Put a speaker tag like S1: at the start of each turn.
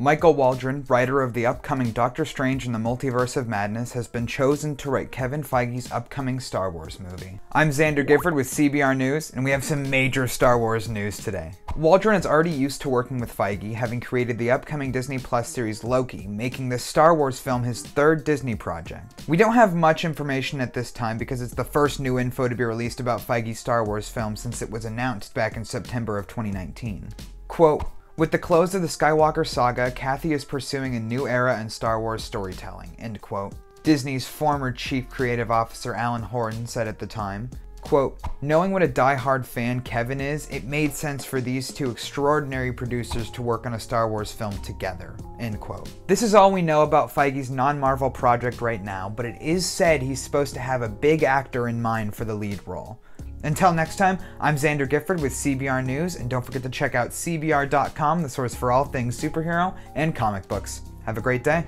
S1: Michael Waldron, writer of the upcoming Doctor Strange in the Multiverse of Madness, has been chosen to write Kevin Feige's upcoming Star Wars movie. I'm Xander Gifford with CBR News, and we have some major Star Wars news today. Waldron is already used to working with Feige, having created the upcoming Disney Plus series Loki, making this Star Wars film his third Disney project. We don't have much information at this time because it's the first new info to be released about Feige's Star Wars film since it was announced back in September of 2019. Quote, with the close of the Skywalker saga, Kathy is pursuing a new era in Star Wars storytelling, end quote. Disney's former chief creative officer Alan Horton said at the time, quote, knowing what a die-hard fan Kevin is, it made sense for these two extraordinary producers to work on a Star Wars film together, end quote. This is all we know about Feige's non-Marvel project right now, but it is said he's supposed to have a big actor in mind for the lead role. Until next time, I'm Xander Gifford with CBR News, and don't forget to check out CBR.com, the source for all things superhero and comic books. Have a great day.